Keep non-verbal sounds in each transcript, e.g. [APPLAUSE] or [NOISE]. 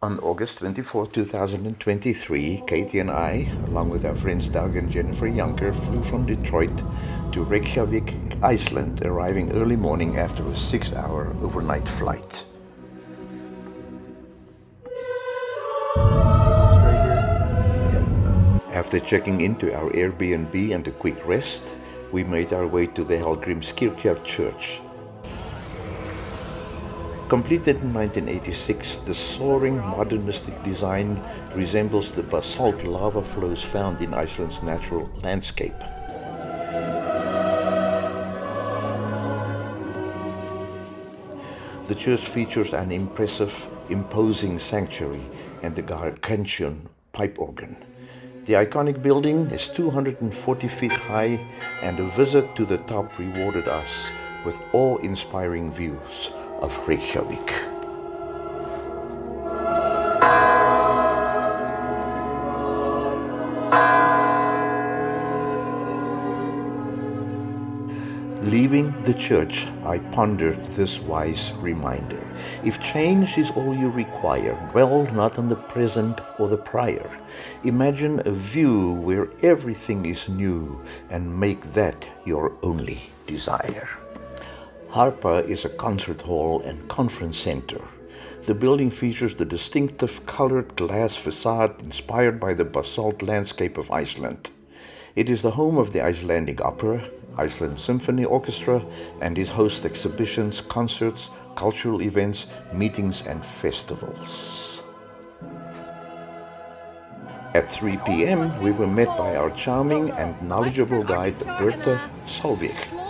On August 24, 2023, Katie and I, along with our friends Doug and Jennifer Younger, flew from Detroit to Reykjavik, Iceland, arriving early morning after a six hour overnight flight. After checking into our Airbnb and a quick rest, we made our way to the Hallgrímskirkja Church, Completed in 1986, the soaring modernistic design resembles the basalt lava flows found in Iceland's natural landscape. The church features an impressive, imposing sanctuary and the gargantuan pipe organ. The iconic building is 240 feet high and a visit to the top rewarded us with awe-inspiring views of Reykjavik. Leaving the church, I pondered this wise reminder. If change is all you require, dwell not on the present or the prior. Imagine a view where everything is new and make that your only desire. Harpa is a concert hall and conference center. The building features the distinctive colored glass facade inspired by the basalt landscape of Iceland. It is the home of the Icelandic Opera, Iceland Symphony Orchestra, and it hosts exhibitions, concerts, cultural events, meetings, and festivals. At 3 p.m., we were met by our charming and knowledgeable guide, Bertha Solvik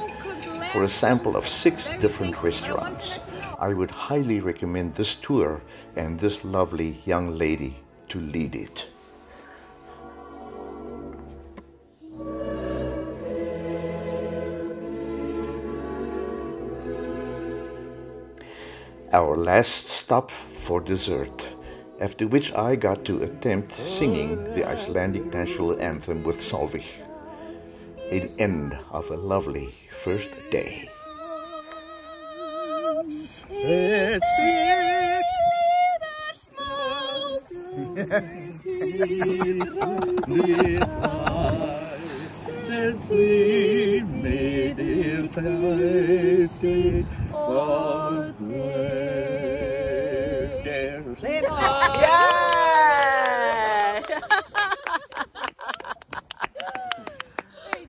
for a sample of six different restaurants. I would highly recommend this tour and this lovely young lady to lead it. Our last stop for dessert, after which I got to attempt singing the Icelandic national anthem with Solveig the end of a lovely first day. [LAUGHS]